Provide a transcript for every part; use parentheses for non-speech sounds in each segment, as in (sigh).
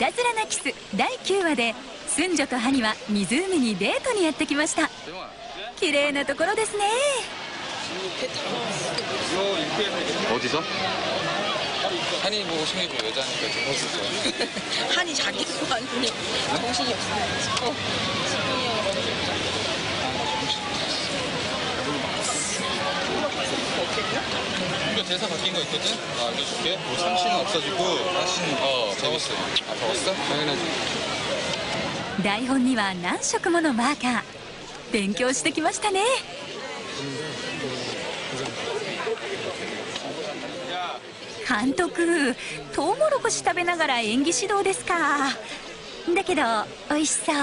いたずらなキス第9話でスンジョとハニは湖にデートにやってきました綺麗なところですね 어디서? 한이 뭐 생기고 여자니까 좀 벗을 거야. 한이 자기 거 아니니 정신이 없어. (laughs) 어. 이거 대사 바뀐 거 있거든? 나 알려줄게. 뭐 삼신은 없어지고 다시는 어 적었어. 아 적었어? 당연하지. 台本には何色ものマーカー勉強してきましたね監督トウモロコシ食べながら演技指導ですかだけど美味しそう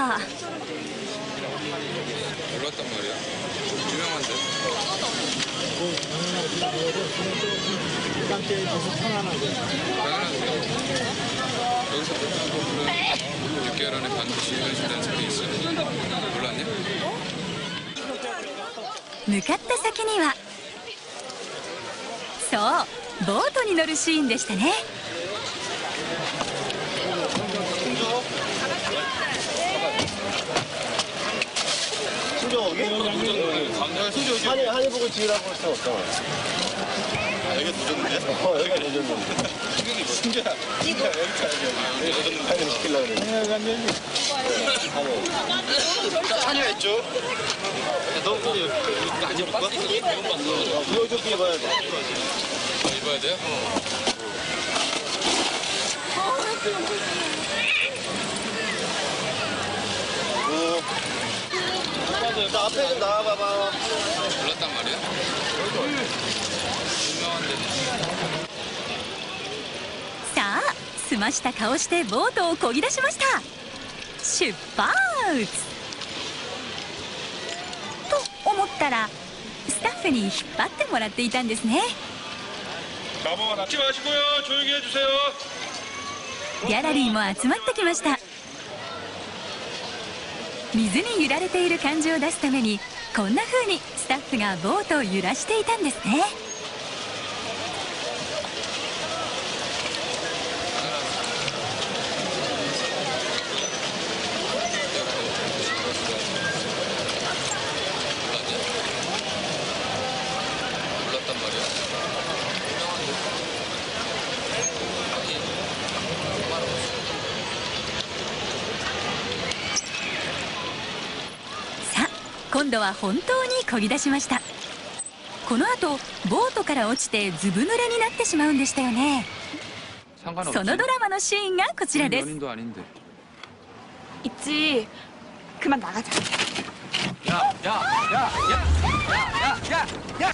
당연하지. 여기서 베트남 커플은 6개월 안에 반드시 헤어진다는 소리 있어. 몰랐냐? 向かった先にはそうボートに乗るシーンでしたね 수저 여기? 한이, 한이 보고 지으라고 할 수 없잖아. 여기 늦었는데? 어, 여기 늦었는데. 지금 승재야. 이거. 여기 여기 늦었는데. 아니, 시킬라 그래. 아니, 아니, 아니. 찬이가 있죠? 너 근데 여기 안 입을 거야? 이건 봤어. 이거 입어야 돼. 아, 입어야 돼요? 어. 오. 아, 나 앞에 좀 나와봐봐. 몰랐단 말이야? さあ澄ました顔してボートをこぎ出しました。出発！と思ったらスタッフに引っ張ってもらっていたんですね。ギャラリーも集まってきました。水に揺られている感じを出すためにこんな風にスタッフがボートを揺らしていたんですね。今度は本当に漕ぎ出しましたこの後ボートから落ちてずぶ濡れになってしまうんでしたよね 상관없지. そのドラマのシーンがこちらです 연인도 아닌데. 있지. 그만 나가자. 야, 야, 야, 야, 야, 야, 야, 야.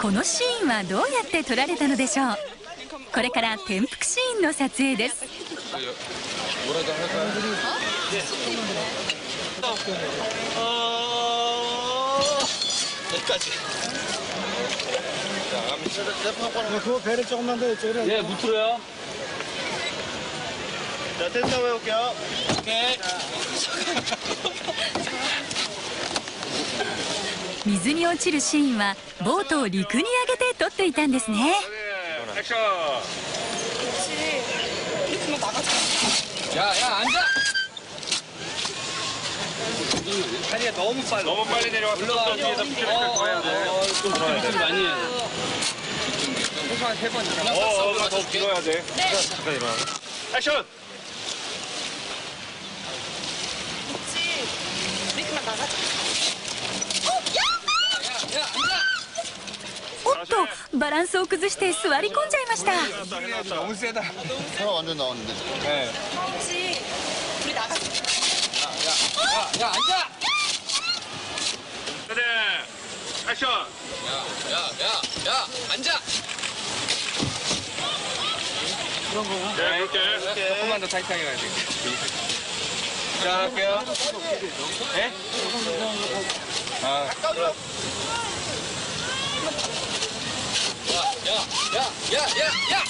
このシーンはどうやって撮られたのでしょうこれから転覆シーンの撮影です 뭐라도 할까요? 어... 여기까지. 그거 배를 조금만 더 이쪽으로 예, 무트로요. 자, 텐트 한번 해볼게요. 오케이. 水に落ちるシーンはボートを陸に上げて撮っていたんですね 야, 야, 앉아! 다리가 너무 빨라. 너무 빨리 내려와. 올라가. 뒤에서 피를 야좀 어, 어, 많이 해. 한세 번. 어, 어, 더 어, 길어야 돼. 네. 잠깐만. 액션! 혹시 우리 그만 나가자. 야, 야, 앉아! 옷도 バランスを崩して座り込んじゃいました 야, 야, 야, 야!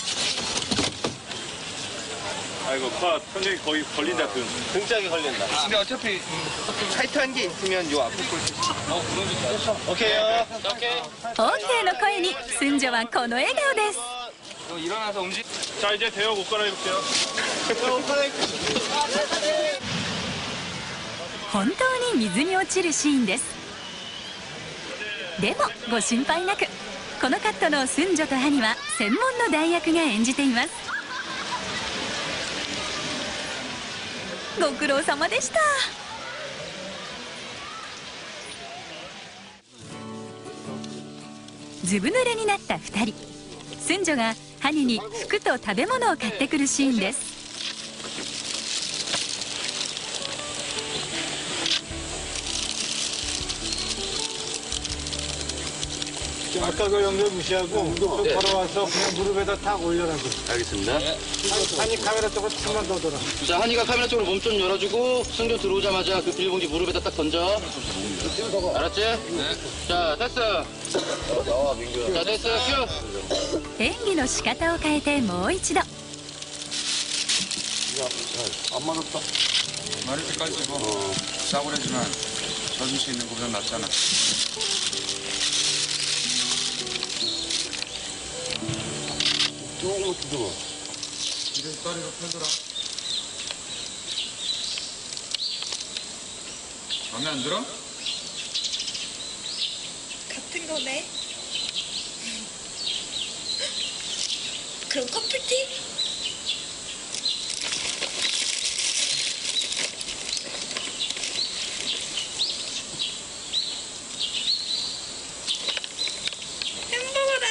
아이 고, 파, 선생님 거의 걸린 다, 등. 등짝이 걸린 다. 근데 어차피 타이트한 게 있으면 요 앞에 꼴. 어, 오케이 요. 오케 이. 오케이の声に、순조はこの笑顔です。일어나서 움 직. 자 이제 대역 옷 갈아입을게 요. 옷 갈아입 고. 本当に水に落ちるシーンです。でもご心配なく。このカットのスンジョとハニは専門の代役が演じています。ご苦労様でした。ずぶ濡れになった2人。スンジョがハニに服と食べ物を買ってくるシーンです。 아까 그 연결 무시하고 저 걸어와서 그냥 무릎에다 탁 올려놔줘. 알겠습니다. 아니 카메라 쪽으로 탁만 더 돌아. 자, 한이가 카메라 쪽으로 몸 좀 열어주고 승조 들어오자마자 그 비닐봉지 무릎에다 딱 던져. 알았지? 네. 자, 됐어. 자, 됐어. 큐. 演技の仕方を変えてもう一度 말을 때까지 뭐 싸구려지만 젖을 수 있는 것보다 낫잖아. 조금만 두드려. 이런 다리로 펴더라. 마음에 안 들어? 같은 거네. (laughs) 그럼 커플티? 햄버거다.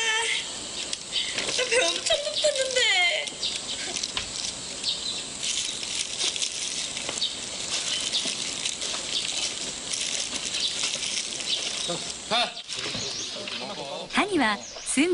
나 배 엄청 고팠는데. 가. ハニ はスン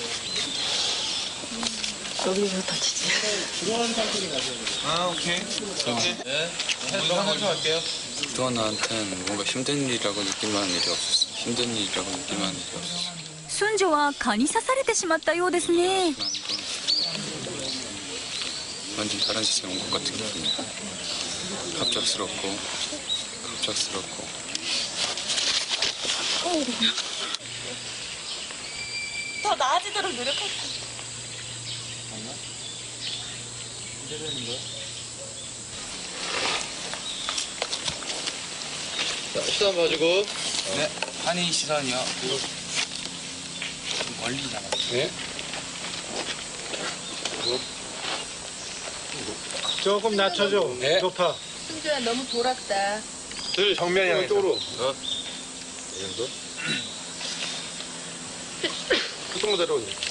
아, 오케이. 오케이. 네. 먼저 먼저 할게요. 그동안 나한텐 뭔가 힘든 일이라고 느낄 만한 일이 없었어. 힘든 일이라고 느낄 만한 일이 없었어. スンジョは蚊に刺されてしまったようですね 난 이건 완전 다른 세상에 온 것 같은 기분이야. 갑작스럽고 갑작스럽고 더 나아지도록 노력할게. 자, 시선 봐주고. 네. 한이 시선이요. 멀리 잡아. 네. 조금 낮춰줘. 네. 높아. 승주야, 너무 돌았다. 들 정면이 향해서. 쪽으로. 어? 이 정도? (clears throat) 조금만 내려오니.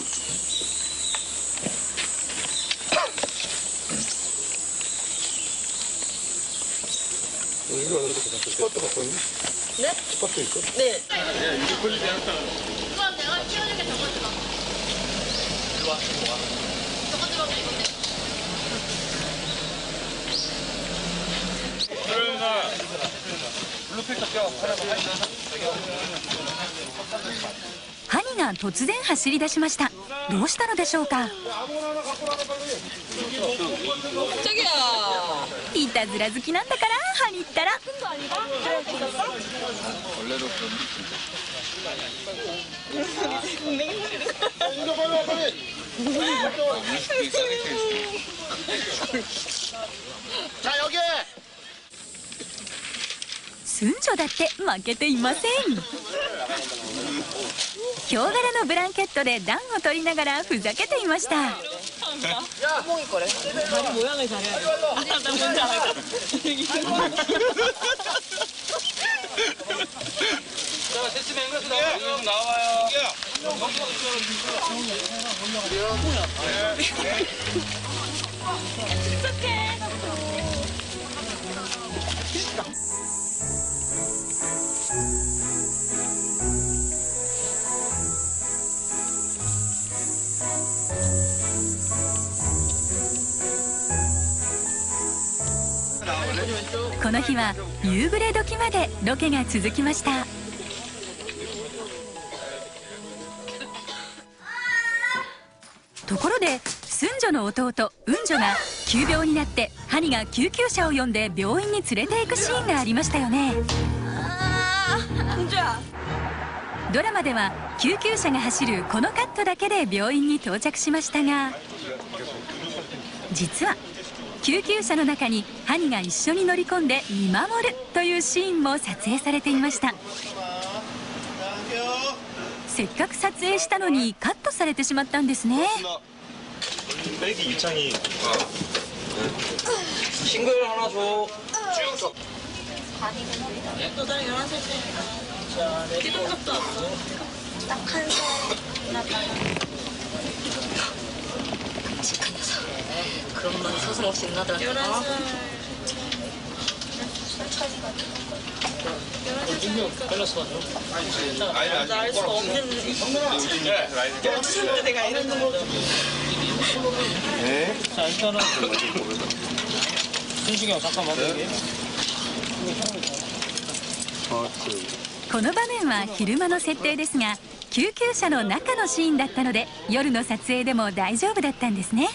ハニが突然走り出しました。どうしたのでしょうか。いたずら好きなんだからハニったら。あ、よけスンジョだって負けていません。ヒョ柄のブランケットで暖を取りながらふざけていました。 뽕이 거래. 다리 모양을 잘해야 돼. 아, 나 뭔지 알아. 자, 테스 맹글스 나와요. 나와요. 왼쪽. この日は夕暮れ時までロケが続きました。ところで駿女の弟雲女が急病になってハニが救急車を呼んで病院に連れていくシーンがありましたよね。ドラマでは救急車が走るこのカットだけで病院に到着しましたが実は救急車の中にハニが一緒に乗り込んで見守るというシーンも撮影されていました。せっかく撮影したのにカットされてしまったんですね 그런 말 서슴없이 있나더라. 11살. 나알 수가 없는 어쩌셨는데 내가 이런 거 자, 일단은 순식이 형 잠깐만 여기. この場面は昼間の設定ですが救急車の中のシーンだったので夜の撮影でも大丈夫だったんですね